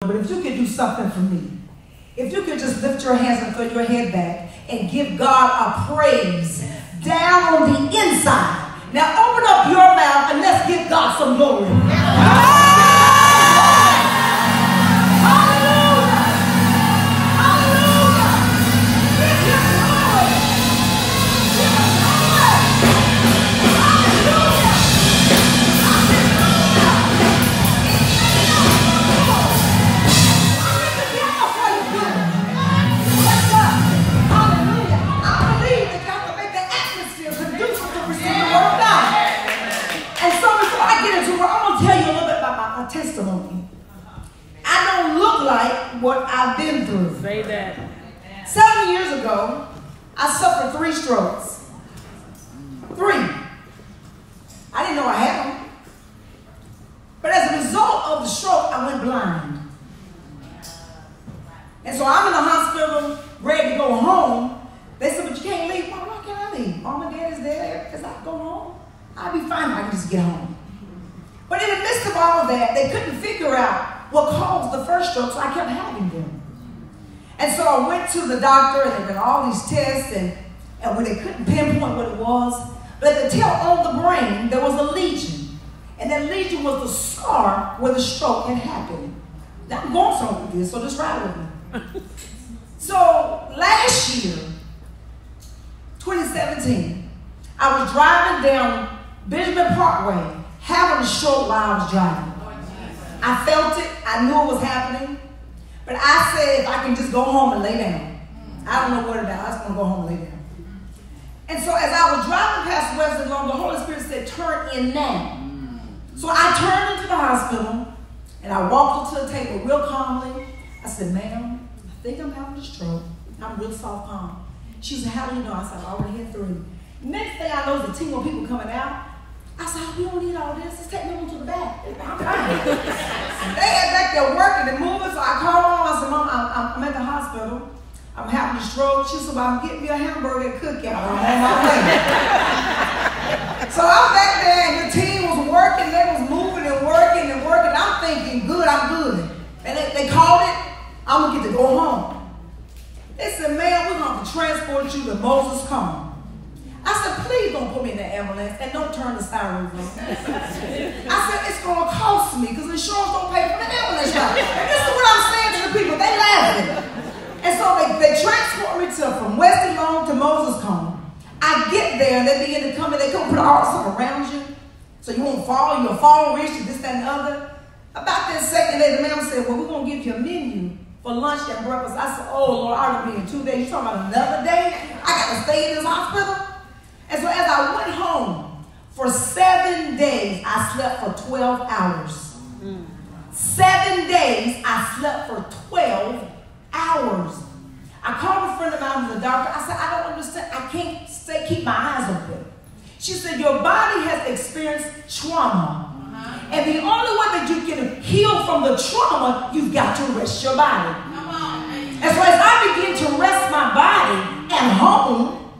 But if you could do something for me, if you could just lift your hands and throw your head back and give God a praise down on the inside. Now open up your mouth and let's give God some glory. I've been through. Say that. Seven years ago, I suffered three strokes. Three. I didn't know I had them. But as a result of the stroke, I went blind. And so I'm in the hospital, ready to go home. They said, but you can't leave. Mom, why can't I leave? Mom and dad is there because I go home. I'll be fine if I can just get home. But in the midst of all of that, they couldn't figure out what caused the first stroke, so I kept having them. And so I went to the doctor, and they did all these tests, and, and when they couldn't pinpoint what it was, but they could tell on the brain there was a lesion. And that lesion was the scar where the stroke had happened. Now I'm going somewhere with this, so just ride with me. so last year, 2017, I was driving down Benjamin Parkway having a stroke while I was driving. I felt it. I knew it was happening. But I said, if I can just go home and lay down. I don't know what about. I just want to go home and lay down. And so as I was driving past Wesley Long, the Holy Spirit said, turn in now. So I turned into the hospital and I walked up to the table real calmly. I said, ma'am, I think I'm having a stroke. I'm real soft calm. She said, how do you know? I said, I already had three. Next thing I know a team of people coming out. I said, oh, we don't need all this. Just take me to the back. I'm fine. They had back there working and moving, so I called mom. I said, Mom, I'm, I'm at the hospital. I'm having a stroke. She said, well, I'm getting me a hamburger and cookie. I'm on my way. so I'm back there, and the team was working. They was moving and working and working. I'm thinking, good, I'm good. And they, they called it, I'm going to get to go home. They said, man, we're going to transport you to Moses Cone. I said, please don't put me in the ambulance and don't turn the sirens on. I said, it's going to cost me because insurance don't pay for the ambulance ride. This is what I'm saying to the people. They laughing. And so they, they transport me to from Wesley Long to Moses Cone. I get there and they begin to come and they come put all stuff around you. So you won't fall, you'll fall rich, this, that, and the other. About that second day, the man said, well, we're going to give you a menu for lunch and breakfast. I said, oh, Lord, I'll be in two days. You talking about another day? I got to stay in this hospital? And so as I went home, for seven days, I slept for 12 hours. Mm. Seven days, I slept for 12 hours. I called a friend of mine who's a doctor. I said, I don't understand. I can't stay, keep my eyes open. She said, Your body has experienced trauma. Uh-huh. And the only way that you can heal from the trauma, you've got to rest your body. And so as I begin to rest my body at home,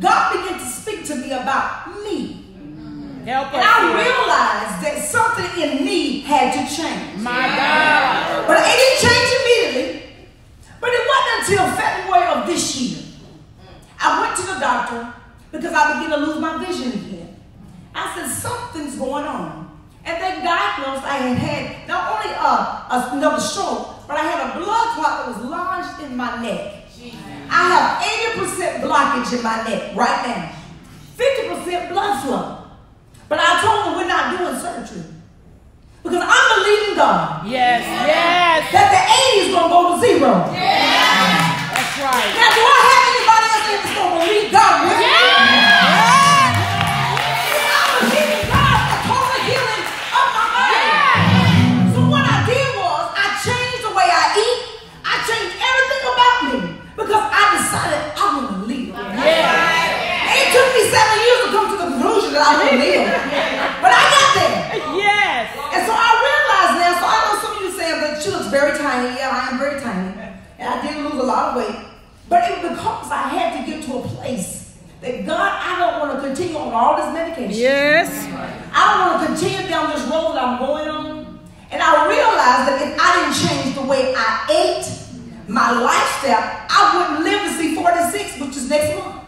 God began to speak to me about me. Mm-hmm. Help and I realized that something in me had to change. My God. But it didn't change immediately. But it wasn't until February of this year. I went to the doctor because I began to lose my vision again. I said, something's going on. And they diagnosed I had had not only a, another stroke, but I had a blood clot that was lodged in my neck. I have 80% blockage in my neck right now, 50% blood flow. But I told them we're not doing surgery. Because I'm believing God. Yes, yes. That the 80 is going to go to zero. Yes. On medication. Yes. I don't want to continue down this road that I'm going on. And I realized that if I didn't change the way I ate, my lifestyle, I wouldn't live to see 46, which is next month.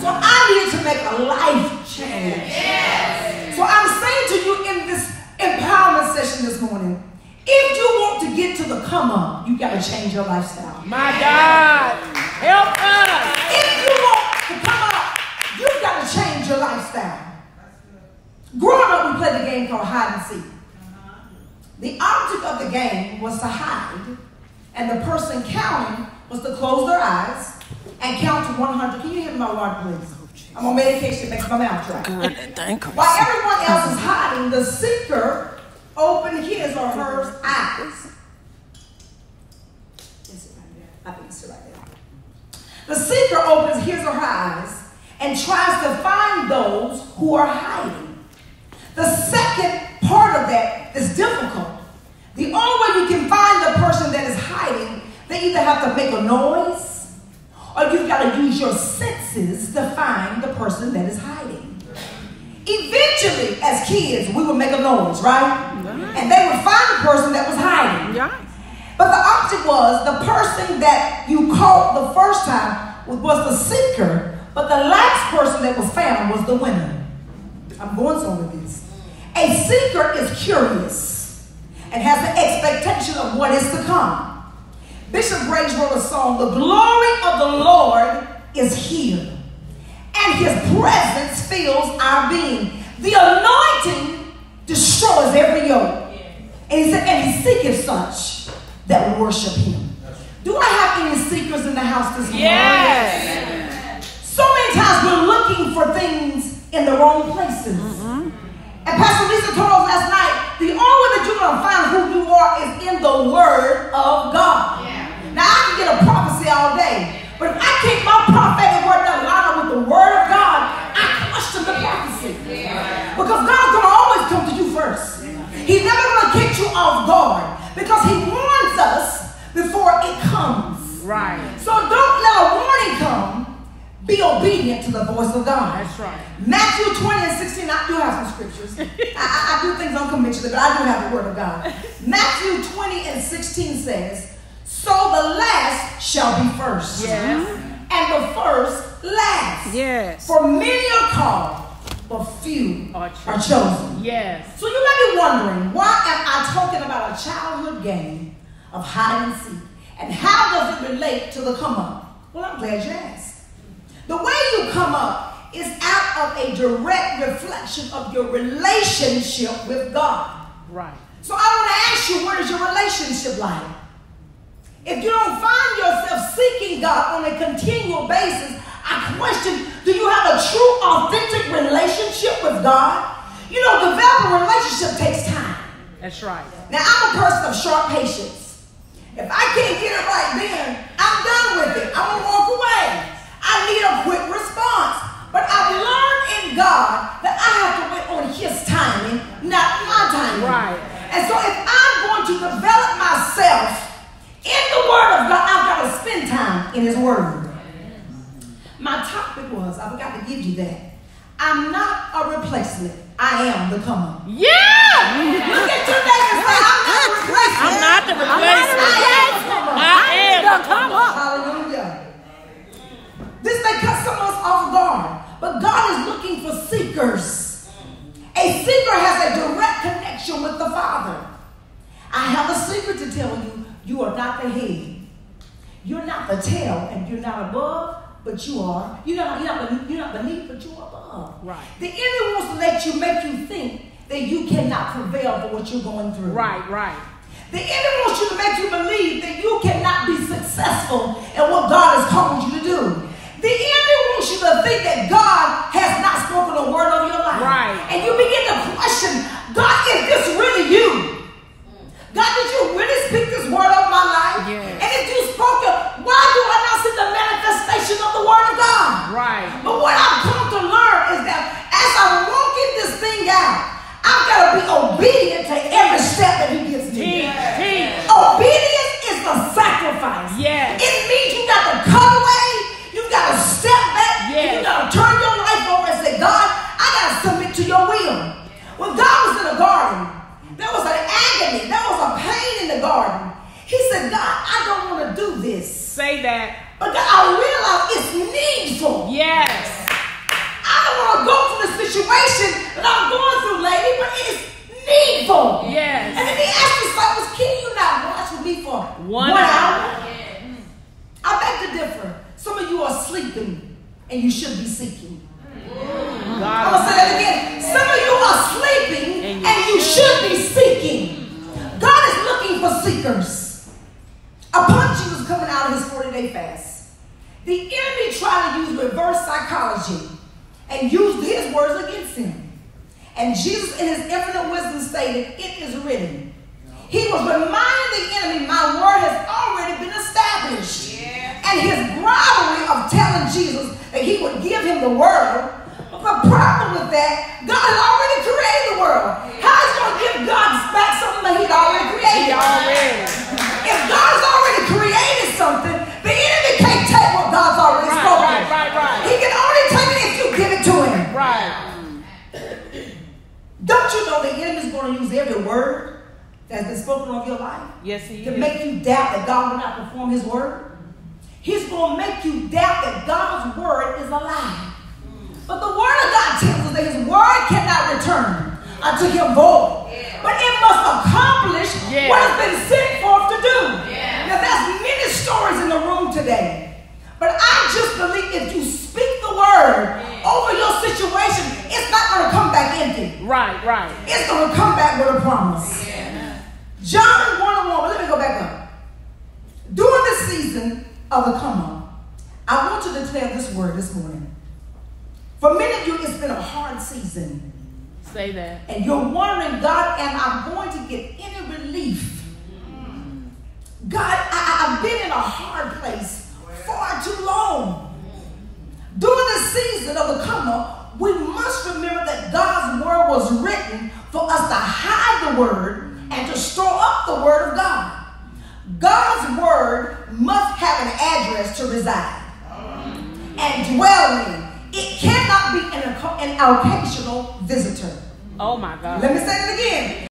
So I needed to make a life change. Yes. So I'm saying to you in this empowerment session this morning, if you want to get to the come up, you got to change your lifestyle. My God. Help us. If you want to come up, you've got to change your lifestyle. Growing up, we played a game called hide and seek. The object of the game was to hide, and the person counting was to close their eyes and count to 100. Can you hear me my water, please? I'm on medication, makes my mouth dry. While everyone else is hiding, the seeker opened his or her eyes. Is it right there? I think it's right there. The seeker opens his or her eyes and tries to find those who are hiding. The second part of that is difficult. The only way you can find the person that is hiding, they either have to make a noise or you've got to use your senses to find the person that is hiding. Eventually, as kids, we would make a noise, right? And they would find the person that was hiding. But the object was the person that you caught the first time was the seeker, but the last person that was found was the winner. I'm going somewhere with this. A seeker is curious and has the expectation of what is to come. Bishop Graves wrote a song, The glory of the Lord is here, and his presence fills our being. The anointing destroys every yoke. And he said, and he seeketh such that worship him. Do I have any seekers in the house this morning? Yes. So many times we're looking for things in the wrong places. Mm-hmm. And Pastor Lisa told us last night, the only way that you're going to find who you are is in the Word of God. Yeah. Now, I can get a prophecy all day, but if I keep my prophetic word not line up with the Word of God, I question the prophecy. Because God's going to always come to you first. He's never going to kick you off guard because He warns us before it comes. Right. So don't let a warning come. Be obedient to the voice of God. That's right. Matthew 20 and 16, I do have some scriptures. I, I, do things unconventionally, but I do have the word of God. Matthew 20 and 16 says, So the last shall be first, Yes. Mm-hmm. and the first last. Yes. For many are called, but few Are are chosen. Yes. So you may be wondering, why am I talking about a childhood game of hide and seek? And how does it relate to the come up? Well, I'm glad you asked. The way you come up is out of a direct reflection of your relationship with God. Right. So I want to ask you, what is your relationship like? If you don't find yourself seeking God on a continual basis, I question, do you have a true, authentic relationship with God? You know, developing a relationship takes time. That's right. Now, I'm a person of short patience. If I can't get it right then, I'm done with it. I'm gonna walk away. I need a quick response. But I've learned in God that I have to wait on His timing, not my timing. Right. And so, if I'm going to develop myself in the Word of God, I've got to spend time in His Word. My topic was, I forgot to give you that. I'm not a replacement. I am the comer. Yeah. Look at your neighbor and say, I'm not a replacement. I'm not the replacement. I am. The come up. Hallelujah. This may cut some of us off guard, but God is looking for seekers. A seeker has a direct connection with the Father. I have a secret to tell you. You are not the head. You're not the tail, and you're not above, but you are. You're not, you're not, beneath, you're not beneath, but you are above. Right. The enemy wants to let you make you think that you cannot prevail for what you're going through. Right. Right. The enemy wants you to make you believe that you cannot be successful in what God has called you to do. The enemy you begin to situation that I'm going through, lady, but it's needful. Yes. And then he asked the disciples, can you not watch with me for One one, hour. hour? I beg to differ. Some of you are sleeping and you should be seeking. I'm gonna say that again. Some of you are sleeping And and you you, should be seeking. God is looking for seekers. Upon Jesus coming out of his 40 day fast, the enemy tried to use reverse psychology and used his words against him. And Jesus, in his infinite wisdom, stated, It is written. He was reminding the enemy, My word has already been established. And his bribery of telling Jesus that he would give him the word, But the problem with that, God had already created the world. How is he going to give God back something that he'd already created? He already. If God has already created something, the enemy can't take what God's already Right, spoken. right, right, right. He can only take it if you give it to him. Right. Don't you know the enemy's going to use every word that's been spoken of your life Yes, he to is. make you doubt that God will not perform his word? He's going to make you doubt that God's word is a lie. But the word of God tells us that his word cannot return unto him void. But it must accomplish Yeah. what has been sent forth to do. Now there's many stories in the room today. But I just believe if you speak the word over your situation, it's not going to come back empty. Right, right. It's going to come back with a promise. John 1 and 1, but let me go back up. During this season of the come up, I want to declare this word this morning. For many of you, it's been a hard season. Say that. And you're wondering, God, am I going to get any relief? God, I, I've been in a hard place far too long. During this season of the come up, we must for us to hide the word and to store up the word of God. God's word must have an address to reside and dwell in. It cannot be an, an occasional visitor. Oh my God. Let me say it again.